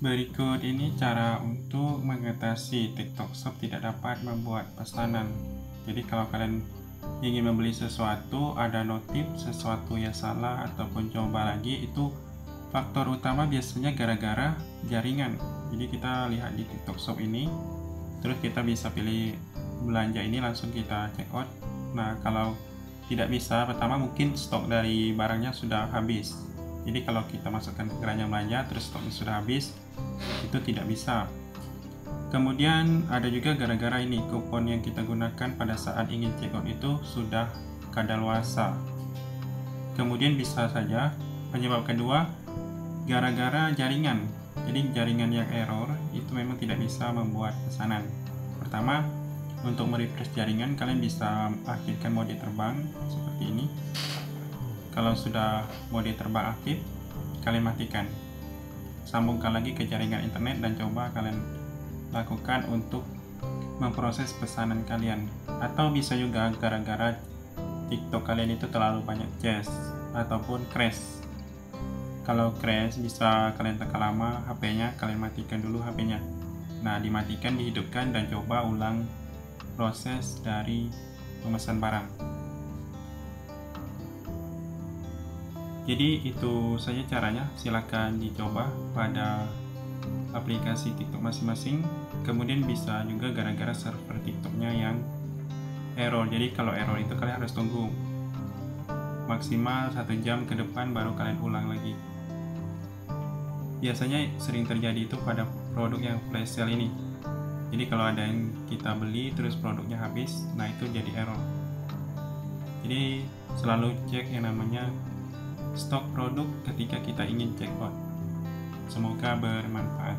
Berikut ini cara untuk mengatasi TikTok Shop tidak dapat membuat pesanan. Jadi kalau kalian ingin membeli sesuatu, ada notif sesuatu yang salah ataupun coba lagi itu faktor utama biasanya gara-gara jaringan. Jadi kita lihat di TikTok Shop ini, terus kita bisa pilih belanja ini langsung kita check out. Nah kalau tidak bisa, pertama mungkin stok dari barangnya sudah habis jadi kalau kita masukkan ke keranjang belanja terus stoknya sudah habis itu tidak bisa. Kemudian ada juga gara-gara ini kupon yang kita gunakan pada saat ingin check out itu sudah kadaluarsa. Kemudian bisa saja penyebab kedua gara-gara jaringan. Jadi jaringan yang error itu memang tidak bisa membuat pesanan. Pertama untuk merefresh jaringan kalian bisa aktifkan mode terbang seperti ini kalau sudah mode terbang aktif, kalian matikan. Sambungkan lagi ke jaringan internet dan coba kalian lakukan untuk memproses pesanan kalian. Atau bisa juga gara-gara TikTok kalian itu terlalu banyak jazz ataupun crash. Kalau crash bisa kalian tekan lama HP-nya, kalian matikan dulu HP-nya. Nah, dimatikan, dihidupkan dan coba ulang proses dari pemesan barang. Jadi itu saja caranya. Silahkan dicoba pada aplikasi TikTok masing-masing. Kemudian bisa juga gara-gara server TikToknya yang error. Jadi kalau error itu kalian harus tunggu maksimal satu jam ke depan baru kalian ulang lagi. Biasanya sering terjadi itu pada produk yang flash sale ini. Jadi kalau ada yang kita beli terus produknya habis nah itu jadi error. Jadi selalu cek yang namanya stok produk ketika kita ingin check out. Semoga bermanfaat.